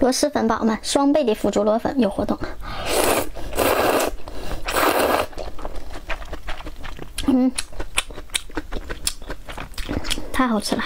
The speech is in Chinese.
螺蛳粉宝宝们双倍的腐竹螺粉有活动。嗯。太好吃了。